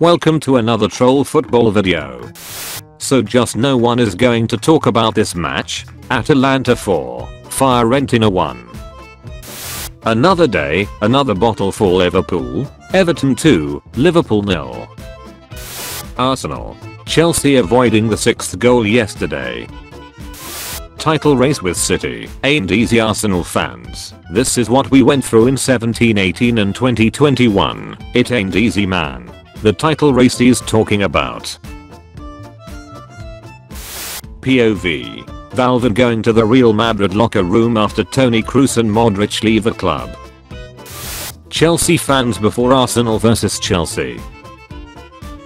Welcome to another troll football video. So just no one is going to talk about this match? Atalanta 4, Fiorentina 1. Another day, another bottle for Liverpool, Everton 2, Liverpool nil. Arsenal, Chelsea avoiding the sixth goal yesterday. Title race with City ain't easy Arsenal fans. This is what we went through in 17-18 and 2021. It ain't easy man. The title race he's talking about. POV. Valverde going to the Real Madrid locker room after Toni Kroos and Modric leave the club. Chelsea fans before Arsenal vs Chelsea.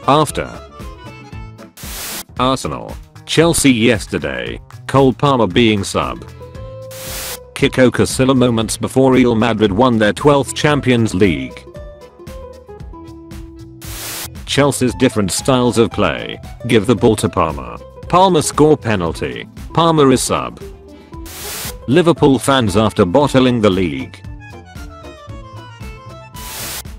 After. Arsenal. Chelsea yesterday. Cole Palmer being sub. Kiko Casilla moments before Real Madrid won their 12th Champions League. Chelsea's different styles of play. Give the ball to Palmer. Palmer score penalty. Palmer is sub. Liverpool fans after bottling the league.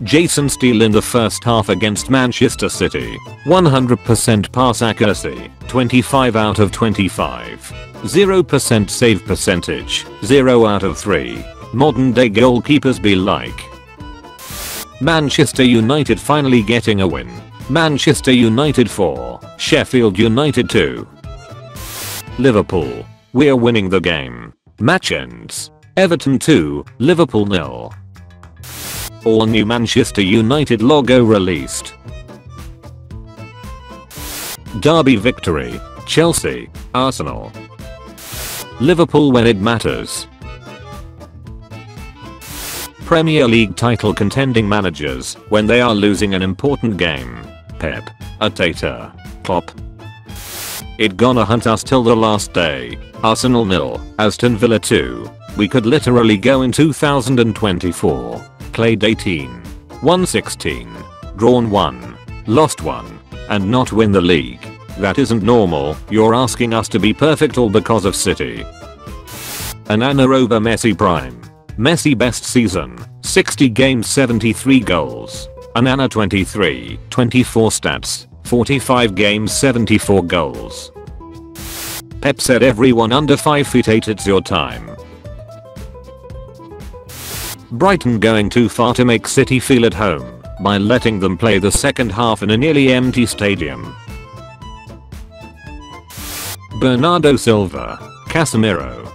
Jason Steele in the first half against Manchester City. 100% pass accuracy, 25 out of 25. 0% save percentage, 0 out of 3. Modern day goalkeepers be like. Manchester United finally getting a win. Manchester United 4, Sheffield United 2. Liverpool. We're winning the game. Match ends. Everton 2, Liverpool nil. All new Manchester United logo released. Derby victory. Chelsea, Arsenal. Liverpool when it matters. Premier League title contending managers when they are losing an important game. Pep, Arteta Klopp. It gonna hunt us till the last day. Arsenal nil, Aston Villa 2. We could literally go in 2024. Played 18. Won 16. Drawn 1. Lost 1. And not win the league. That isn't normal, you're asking us to be perfect all because of City. Anana over Messi prime. Messi best season, 60 games 73 goals. Anana 23, 24 stats, 45 games 74 goals. Pep said everyone under 5 feet 8 it's your time. Brighton going too far to make City feel at home by letting them play the second half in a nearly empty stadium. Bernardo Silva, Casemiro.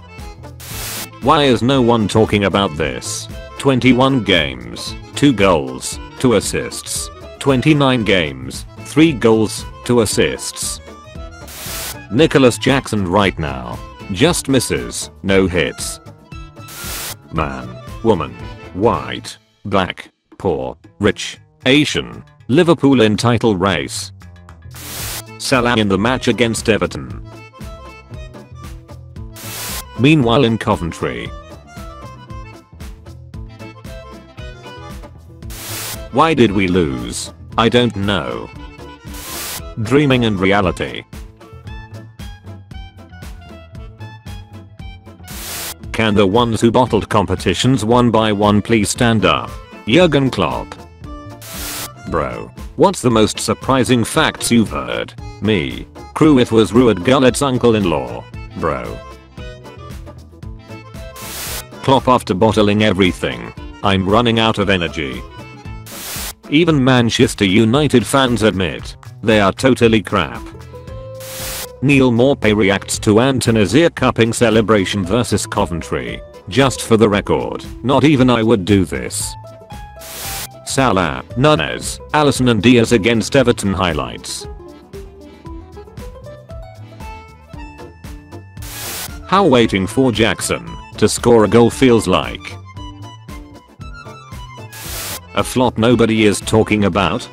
Why is no one talking about this? 21 games, 2 goals, 2 assists. 29 games, 3 goals, 2 assists. Nicolas Jackson right now. Just misses, no hits. Man, woman, white, black, poor, rich, Asian, Liverpool in title race. Salah in the match against Everton. Meanwhile in Coventry. Why did we lose? I don't know. Dreaming and reality. Can the ones who bottled competitions one by one please stand up? Jurgen Klopp. Bro, what's the most surprising facts you've heard? Me. Cruyff was Ruud Gullit's uncle-in-law. Bro. Klopp after bottling everything. I'm running out of energy. Even Manchester United fans admit they are totally crap. Neal Maupay reacts to Antony's ear cupping celebration versus Coventry. Just for the record, not even I would do this. Salah, Nunez, Alisson and Diaz against Everton highlights. How waiting for Jackson to score a goal feels like. A flop nobody is talking about?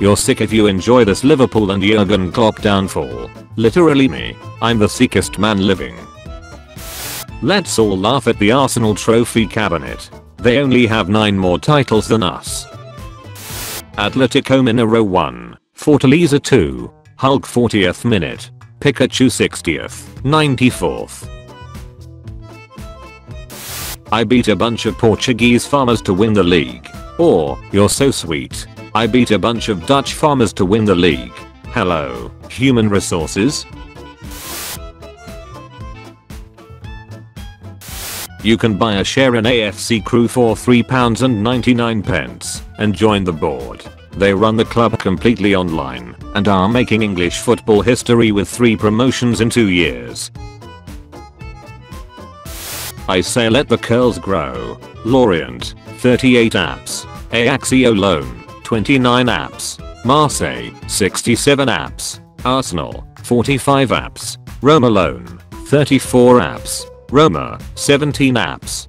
You're sick if you enjoy this Liverpool and Jurgen Klopp downfall. Literally me. I'm the sickest man living. Let's all laugh at the Arsenal trophy cabinet. They only have 9 more titles than us. Atletico Mineiro 1, Fortaleza 2, Hulk 40th minute, Pikachu 60th, 94th. I beat a bunch of Portuguese farmers to win the league. Or, you're so sweet. I beat a bunch of Dutch farmers to win the league. Hello, human resources? You can buy a share in AFC Crew for £3.99 and join the board. They run the club completely online and are making English football history with 3 promotions in 2 years. I say let the curls grow. Lorient, 38 apps. Loan, 29 apps. Marseille, 67 apps. Arsenal, 45 apps. Roma Loan, 34 apps. Roma, 17 apps.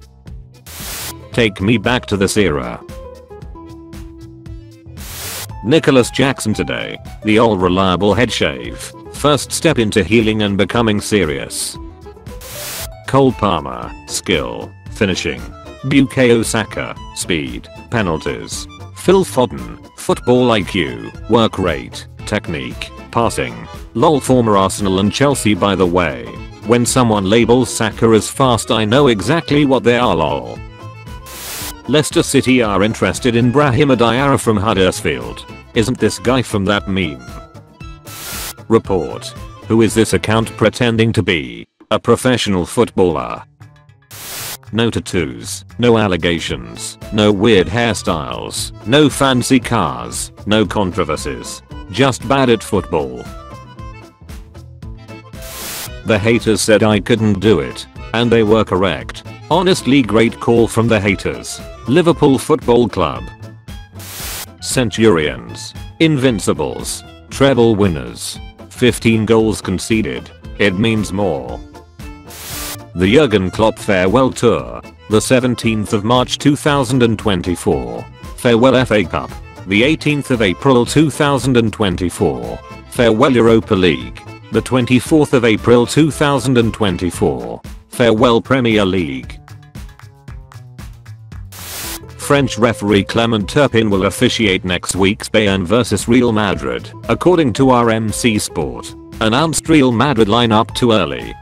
Take me back to this era. Nicolas Jackson today, the all reliable head shave, first step into healing and becoming serious. Cole Palmer, skill, finishing. Bukayo Saka, speed, penalties. Phil Foden, football IQ, work rate, technique, passing. Lol former Arsenal and Chelsea by the way. When someone labels Saka as fast I know exactly what they are lol. Leicester City are interested in Brahima Diarra from Huddersfield. Isn't this guy from that meme? Report. Who is this account pretending to be? A professional footballer. No tattoos, no allegations, no weird hairstyles, no fancy cars, no controversies. Just bad at football. The haters said I couldn't do it. And they were correct. Honestly great call from the haters. Liverpool Football Club. Centurions. Invincibles. Treble winners. 15 goals conceded. It means more. The Jurgen Klopp Farewell Tour. The 17th of March 2024. Farewell FA Cup. The 18th of April 2024. Farewell Europa League the 24th of April 2024. Farewell Premier League. French referee Clement Turpin will officiate next week's Bayern vs Real Madrid, according to RMC Sport. Announced Real Madrid lineup too early.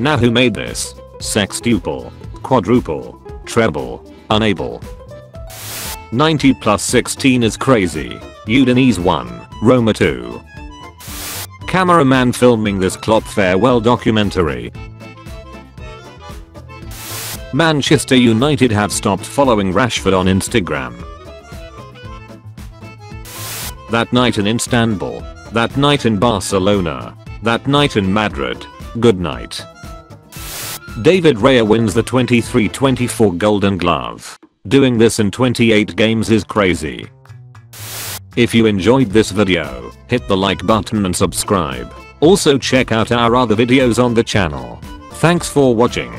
Now who made this? Sextuple, quadruple, treble, unable. 90 plus 16 is crazy. Udinese 1, Roma 2. Cameraman filming this Klopp farewell documentary. Manchester United have stopped following Rashford on Instagram. That night in Istanbul. That night in Barcelona. That night in Madrid. Good night. David Raya wins the 23-24 Golden Glove. Doing this in 28 games is crazy. If you enjoyed this video, hit the like button and subscribe. Also check out our other videos on the channel. Thanks for watching.